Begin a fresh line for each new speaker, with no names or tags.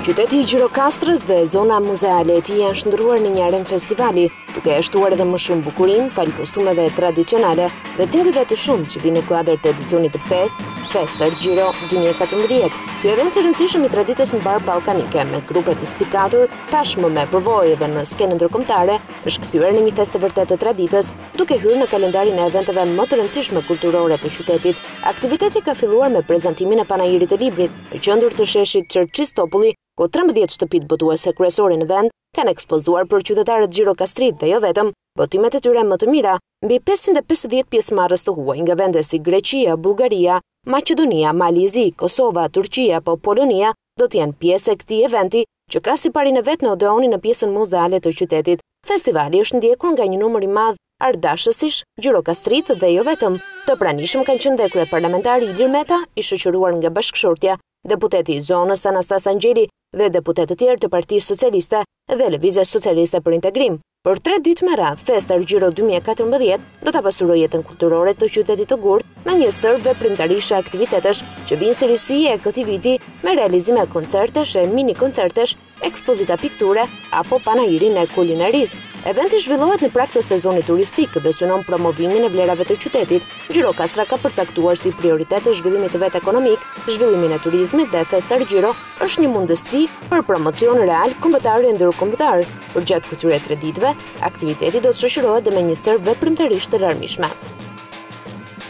Qyteti i Gjirokastrës dhe zona muzeale e tij janë shndërruar në një arenë festivali, duke e shtuar edhe më shumë bukurinë, falë kostumeve tradicionale dhe tingujve të shumtë që vijnë në kuadrë të edicionit të pestë, Fest Argjiro 2014. Ky event i rëndësishëm i traditës mbarëballkanike, me grupe të spikatur, tashmë me përvojë dhe në skenë ndërkombëtare, është kthyer në një festë të vërtetë të traditës, Duke hyrë në kalendarin e eventeve më të rëndësishme kulturore të qytetit, aktiviteti ka filluar me prezantimin e Panairit të Librit në qendër të sheshit Çerçiz Topulli, ku trembëdhjetë shtëpitë botuese kryesore në vend kanë ekspozuar për qytetarët gjirokastritë dhe jo vetëm, botimet e tyre më të mira, mbi pesëqind e pesëdhjetë pjesëmarrës të huaj nga vende si Greqia, Bullgaria, Maqedonia, Mali i Zi, Kosova, Turqia apo Polonia, do të jenë pjesë e këtij eventi që ka siparin e vet në Odeon në pjesën muzeale të qytetit. Festivali është ndjekur nga një numër i madh artdashësish gjirokastritë dhe jo vetëm. Të pranishëm kanë qenë dhe kryeparlamentari Ilir Meta, i shoqëruar nga bashkëshortja, deputeti i zonës Anastas Angjeli dhe deputetë të tjerë të Partisë Socialiste dhe Lëvizjes Socialiste për Integrim. Për tre ditë me radhë, Fest Argjiro 2014 do ta pasurojë jetën kulturore të qytetit të gurtë me një sërë veprimtarish e aktivitetesh që vijnë si risi e këtij viti me realizime koncertesh e minikoncertesh, ekspozita pikture apo panairin e kulinarisë. Eventi zhvillohet në prag të sezonit turistik dhe synon promovimin e vlerave të qytetit. Gjirokastra ka përcaktuar si prioritet të zhvillimit të vet ekonomik, zhvillimin e turizmit dhe Fest Argjiro është një mundësi për promocion real kombëtar e ndërkombëtar. Përgjatë këtyre tre ditëve, aktiviteti do të shoqërohet dhe me një sërë veprimtarish të larmishme.